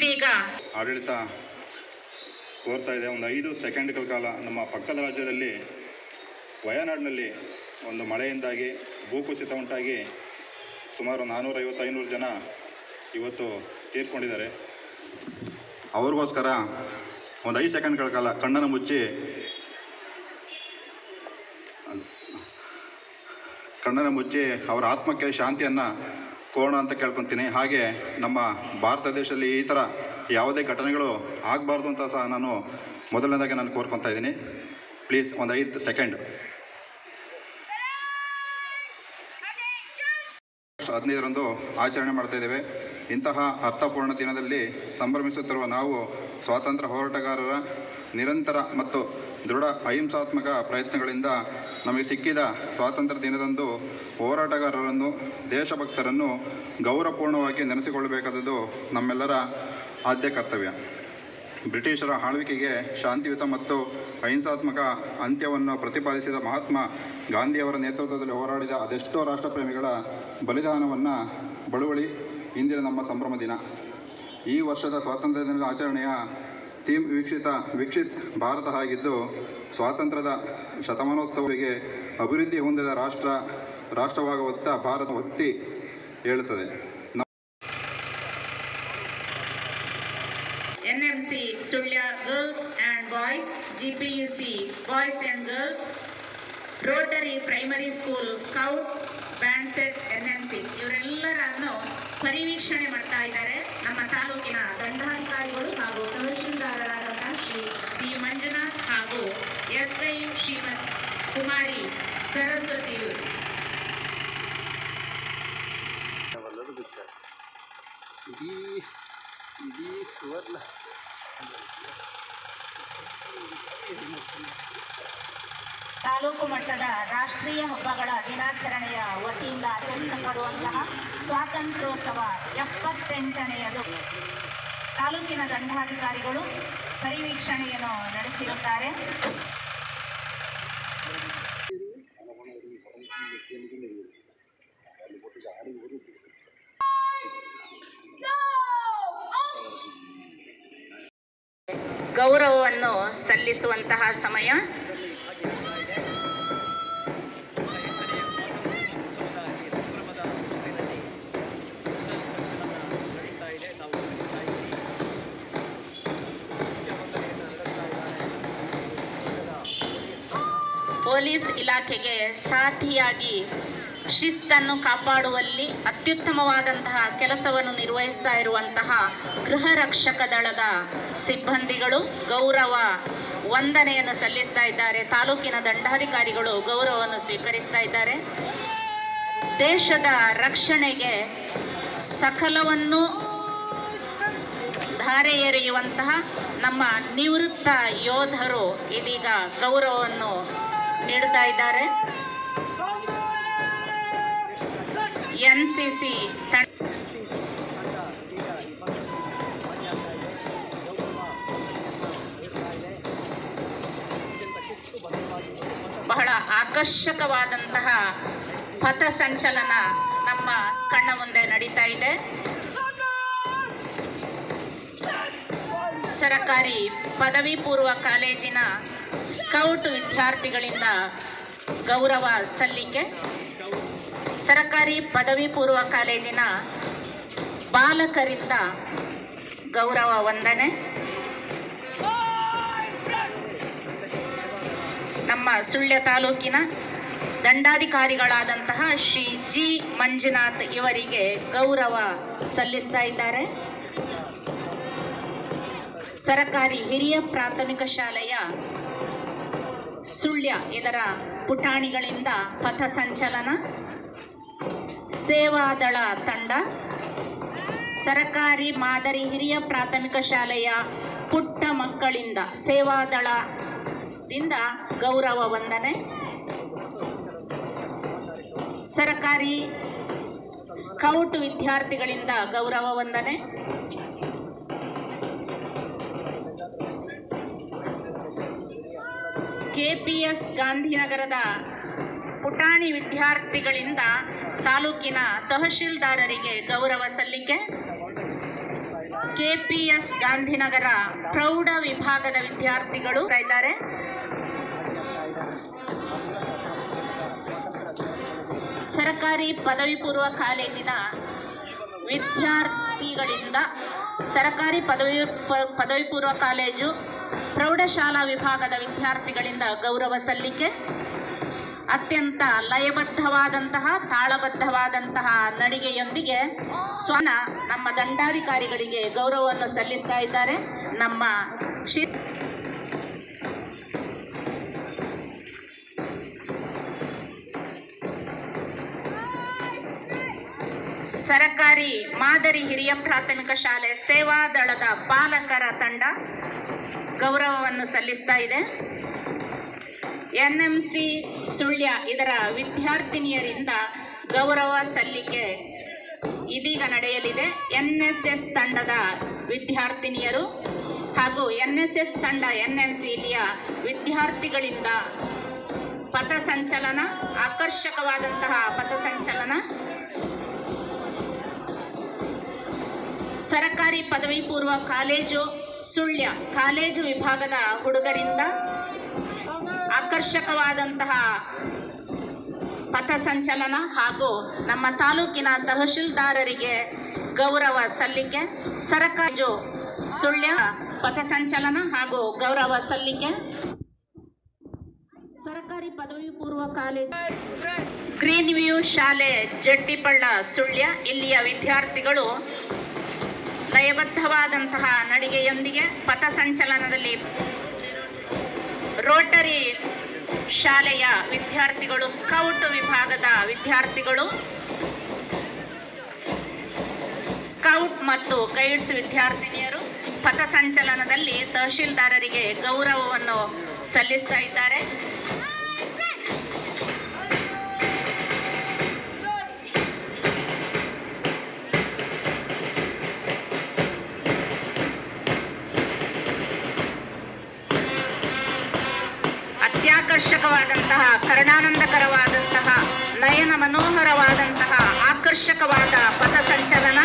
ಇದೀಗ ಆಡಳಿತ ಕೋರ್ತಾ ಇದೆ. ಒಂದು ಐದು ಸೆಕೆಂಡ್ಗಳ ಕಾಲ ನಮ್ಮ ಪಕ್ಕದ ರಾಜ್ಯದಲ್ಲಿ ವಯನಾಡಿನಲ್ಲಿ ಒಂದು ಮಳೆಯಿಂದಾಗಿ ಭೂಕುಸಿತ ಉಂಟಾಗಿ ಸುಮಾರು ನಾನ್ನೂರೈವತ್ತು ಐನೂರು ಜನ ಇವತ್ತು ತೀರ್ಕೊಂಡಿದ್ದಾರೆ. ಅವ್ರಿಗೋಸ್ಕರ ಒಂದು ಐದು ಸೆಕೆಂಡ್ಗಳ ಕಾಲ ಕಣ್ಣನ್ನು ಮುಚ್ಚಿ ಕಣ್ಣನ್ನು ಮುಚ್ಚಿ ಅವರ ಆತ್ಮಕ್ಕೆ ಶಾಂತಿಯನ್ನು ಕೋರೋಣ ಅಂತ ಕೇಳ್ಕೊತೀನಿ. ಹಾಗೆ ನಮ್ಮ ಭಾರತ ದೇಶದಲ್ಲಿ ಈ ಥರ ಯಾವುದೇ ಘಟನೆಗಳು ಆಗಬಾರ್ದು ಅಂತ ಸಹ ನಾನು ಮೊದಲನೇದಾಗಿ ನಾನು ಕೋರ್ಕೊತಾ ಇದ್ದೀನಿ. ಪ್ಲೀಸ್ ಒಂದು ಐದು ಸೆಕೆಂಡ್ ಹದಿನೈದರಂದು ಆಚರಣೆ ಮಾಡ್ತಾ ಇದ್ದೇವೆ. ಇಂತಹ ಅರ್ಥಪೂರ್ಣ ದಿನದಲ್ಲಿ ಸಂಭ್ರಮಿಸುತ್ತಿರುವ ನಾವು ಸ್ವಾತಂತ್ರ್ಯ ಹೋರಾಟಗಾರರ ನಿರಂತರ ಮತ್ತು ದೃಢ ಅಹಿಂಸಾತ್ಮಕ ಪ್ರಯತ್ನಗಳಿಂದ ನಮಗೆ ಸಿಕ್ಕಿದ ಸ್ವಾತಂತ್ರ್ಯ ದಿನದಂದು ಹೋರಾಟಗಾರರನ್ನು, ದೇಶಭಕ್ತರನ್ನು ಗೌರವಪೂರ್ಣವಾಗಿ ನೆನೆಸಿಕೊಳ್ಳಬೇಕಾದದ್ದು ನಮ್ಮೆಲ್ಲರ ಆದ್ಯ ಕರ್ತವ್ಯ. ಬ್ರಿಟಿಷರ ಆಳ್ವಿಕೆಗೆ ಶಾಂತಿಯುತ ಮತ್ತು ಅಹಿಂಸಾತ್ಮಕ ಅಂತ್ಯವನ್ನು ಪ್ರತಿಪಾದಿಸಿದ ಮಹಾತ್ಮ ಗಾಂಧಿಯವರ ನೇತೃತ್ವದಲ್ಲಿ ಹೋರಾಡಿದ ಅದೆಷ್ಟೋ ರಾಷ್ಟ್ರಪ್ರೇಮಿಗಳ ಬಲಿದಾನವನ್ನು ಬಳುವಳಿ ಇಂದಿನ ನಮ್ಮ ಸಂಭ್ರಮ ದಿನ. ಈ ವರ್ಷದ ಸ್ವಾತಂತ್ರ್ಯ ದಿನದ ಆಚರಣೆಯ ಥೀಮ್ ವೀಕ್ಷಿತ, ವೀಕ್ಷಿತ್ ಭಾರತ ಆಗಿದ್ದು, ಸ್ವಾತಂತ್ರ್ಯದ ಶತಮಾನೋತ್ಸವಿಗೆ ಅಭಿವೃದ್ಧಿ ಹೊಂದಿದ ರಾಷ್ಟ್ರ, ರಾಷ್ಟ್ರವಾಗುವತ್ತ ಭಾರತ ಒತ್ತಿ ಹೇಳುತ್ತದೆ. NMC Sullia girls and boys GPUC boys and girls Rotary primary school scout band set NMC ಇವರೆಲ್ಲರನ್ನು ಪರಿವೀಕ್ಷಣೆ ಮಾಡ್ತಾ ಇದ್ದಾರೆ. ನಮ್ಮ ತಾಲೂಕಿನ ದಂಡಾಧಿಕಾರಿಗಳು ಹಾಗೂ ತಹಶೀಲ್ದಾರರಾದಂತಹ ಶ್ರೀ ಪಿ ಮಂಜುನಾಥ್ ಹಾಗೂ ಎಸ್ ಐ ಶ್ರೀಮತ್ ಕುಮಾರಿ ಸರಸ್ವತಿ. ಇಡೀ ಇಡೀ ಸುವರ್ಣ ತಾಲೂಕು ಮಟ್ಟದ ರಾಷ್ಟ್ರೀಯ ಹಬ್ಬಗಳ ದಿನಾಚರಣೆಯ ವತಿಯಿಂದ ಆಚರಿಸಲ್ಪಡುವಂತಹ ಸ್ವಾತಂತ್ರ್ಯೋತ್ಸವ ಎಪ್ಪತ್ತೆಂಟನೆಯದು ತಾಲೂಕಿನ ದಂಡಾಧಿಕಾರಿಗಳು ಪರಿವೀಕ್ಷಣೆಯನ್ನು ನಡೆಸಿರುತ್ತಾರೆ. ಗೌರವವನ್ನು ಸಲ್ಲಿಸುವಂತಹ ಸಮಯ. ಪೊಲೀಸ್ ಇಲಾಖೆಗೆ ಸಾಥಿಯಾಗಿ ಶಿಸ್ತನ್ನು ಕಾಪಾಡುವಲ್ಲಿ ಅತ್ಯುತ್ತಮವಾದಂತಹ ಕೆಲಸವನ್ನು ನಿರ್ವಹಿಸ್ತಾ ಇರುವಂತಹ ಗೃಹ ರಕ್ಷಕ ದಳದ ಸಿಬ್ಬಂದಿಗಳು ಗೌರವ ವಂದನೆಯನ್ನು ಸಲ್ಲಿಸ್ತಾ ಇದ್ದಾರೆ. ತಾಲೂಕಿನ ದಂಡಾಧಿಕಾರಿಗಳು ಗೌರವವನ್ನು ಸ್ವೀಕರಿಸ್ತಾ ಇದ್ದಾರೆ. ದೇಶದ ರಕ್ಷಣೆಗೆ ಸಕಲವನ್ನು ಧಾರೆ ಎರೆಯುವಂತಹ ನಮ್ಮ ನಿವೃತ್ತ ಯೋಧರು ಇದೀಗ ಗೌರವವನ್ನು ನೀಡುತ್ತಾ ಇದ್ದಾರೆ. N C C. ಬಹಳ ಆಕರ್ಷಕವಾದಂತಹ ಪಥ ಸಂಚಲನ ನಮ್ಮ ಕಣ್ಣ ಮುಂದೆ ನಡೀತಾ ಇದೆ. ಸರಕಾರಿ ಪದವಿ ಪೂರ್ವ ಕಾಲೇಜಿನ ಸ್ಕೌಟ್ ವಿದ್ಯಾರ್ಥಿಗಳಿಂದ ಗೌರವ ಸಲ್ಲಿಕೆ. ಸರಕಾರಿ ಪದವಿ ಪೂರ್ವ ಕಾಲೇಜಿನ ಬಾಲಕರಿಂದ ಗೌರವ ವಂದನೆ. ನಮ್ಮ ಸುಳ್ಯ ತಾಲೂಕಿನ ದಂಡಾಧಿಕಾರಿಗಳಾದಂತಹ ಶ್ರೀ ಜಿ ಮಂಜುನಾಥ್ ಇವರಿಗೆ ಗೌರವ ಸಲ್ಲಿಸ್ತಾ ಇದ್ದಾರೆ. ಸರಕಾರಿ ಹಿರಿಯ ಪ್ರಾಥಮಿಕ ಶಾಲೆಯ ಸುಳ್ಯ ಇದರ ಪುಟಾಣಿಗಳಿಂದ ಪಥಸಂಚಲನ. ಸೇವಾದಳ ತಂಡ, ಸರಕಾರಿ ಮಾದರಿ ಹಿರಿಯ ಪ್ರಾಥಮಿಕ ಶಾಲೆಯ ಪುಟ್ಟ ಮಕ್ಕಳಿಂದ ಸೇವಾದಳದಿಂದ ಗೌರವ ವಂದನೆ. ಸರಕಾರಿ ಸ್ಕೌಟ್ ವಿದ್ಯಾರ್ಥಿಗಳಿಂದ ಗೌರವ ವಂದನೆ. ಕೆಪಿಎಸ್ ಗಾಂಧಿನಗರದ ಪುಟಾಣಿ ವಿದ್ಯಾರ್ಥಿಗಳಿಂದ ತಾಲೂಕಿನ ತಹಶೀಲ್ದಾರರಿಗೆ ಗೌರವ ಸಲ್ಲಿಕೆ. ಕೆಪಿಎಸ್ ಗಾಂಧಿನಗರ ಪ್ರೌಢ ವಿಭಾಗದ ವಿದ್ಯಾರ್ಥಿಗಳು ಇದ್ದಾರೆ ಸರ್ಕಾರಿ ಪದವಿ ಪೂರ್ವ ಕಾಲೇಜಿನ ವಿದ್ಯಾರ್ಥಿಗಳಿಂದ ಸರ್ಕಾರಿ ಪದವಿ ಪದವಿ ಪೂರ್ವ ಕಾಲೇಜು ಪ್ರೌಢಶಾಲಾ ವಿಭಾಗದ ವಿದ್ಯಾರ್ಥಿಗಳಿಂದ ಗೌರವ ಸಲ್ಲಿಕೆ. ಅತ್ಯಂತ ಲಯಬದ್ಧವಾದಂತಹ, ತಾಳಬದ್ಧವಾದಂತಹ ನಡಿಗೆಯೊಂದಿಗೆ ಸ್ವನ ನಮ್ಮ ದಂಡಾಧಿಕಾರಿಗಳಿಗೆ ಗೌರವವನ್ನು ಸಲ್ಲಿಸ್ತಾ ಇದ್ದಾರೆ. ನಮ್ಮ ಶಿ ಸರಕಾರಿ ಮಾದರಿ ಹಿರಿಯ ಪ್ರಾಥಮಿಕ ಶಾಲೆ ಸೇವಾದಳದ ಪಾಲಕರ ತಂಡ ಗೌರವವನ್ನು ಸಲ್ಲಿಸ್ತಾ ಇದೆ. ಎನ್ಎಂಸಿ ಸುಳ್ಯ ಇದರ ವಿದ್ಯಾರ್ಥಿನಿಯರಿಂದ ಗೌರವ ಸಲ್ಲಿಕೆ ಇದೀಗ ನಡೆಯಲಿದೆ. ಎನ್ಎಸ್ಎಸ್ ತಂಡದ ವಿದ್ಯಾರ್ಥಿನಿಯರು ಹಾಗೂ ಎನ್ಎಸ್ಎಸ್ ತಂಡ ಎನ್ಎಂಸಿ ಇಲ್ಲಿಯ ವಿದ್ಯಾರ್ಥಿಗಳಿಂದ ಪಥಸಂಚಲನ ಆಕರ್ಷಕವಾದಂತಹ ಪಥಸಂಚಲನ ಸರಕಾರಿ ಪದವಿ ಪೂರ್ವ ಕಾಲೇಜು ಸುಳ್ಯ ಕಾಲೇಜು ವಿಭಾಗದ ಹುಡುಗರಿಂದ ಆಕರ್ಷಕವಾದಂತಹ ಪಥಸಂಚಲನ ಹಾಗೂ ನಮ್ಮ ತಾಲೂಕಿನ ತಹಶೀಲ್ದಾರರಿಗೆ ಗೌರವ ಸಲ್ಲಿಕೆ ಸರಕಾಜು ಸುಳ್ಯ, ಪಥಸಂಚಲನ ಹಾಗೂ ಗೌರವ ಸಲ್ಲಿಕೆ. ಸರ್ಕಾರಿ ಪದವಿ ಪೂರ್ವ ಕಾಲೇಜು ಗ್ರೀನ್ ವ್ಯೂ ಶಾಲೆ ಜಟ್ಟಿಪಳ್ಳ ಸುಳ್ಯ. ಇಲ್ಲಿಯ ವಿದ್ಯಾರ್ಥಿಗಳು ಲಯಬದ್ಧವಾದಂತಹ ನಡಿಗೆಯೊಂದಿಗೆ ಪಥಸಂಚಲನದಲ್ಲಿ ರೋಟರಿ ಶಾಲೆಯ ವಿದ್ಯಾರ್ಥಿಗಳು, ಸ್ಕೌಟ್ ವಿಭಾಗದ ವಿದ್ಯಾರ್ಥಿಗಳು, ಸ್ಕೌಟ್ ಮತ್ತು ಗೈಡ್ಸ್ ವಿದ್ಯಾರ್ಥಿನಿಯರು ಪಥಸಂಚಲನದಲ್ಲಿ ತಹಶೀಲ್ದಾರರಿಗೆ ಗೌರವವನ್ನು ಸಲ್ಲಿಸ್ತಾ ಇದ್ದಾರೆ. ಅತ್ಯಾಕರ್ಷಕವಾದಂತಹ ಕರ್ಣಾನಂದಕರವಾದಂತಹ ನಯನ ಮನೋಹರವಾದಂತಹ ಆಕರ್ಷಕವಾದ ಪಥಸಂಚಲನ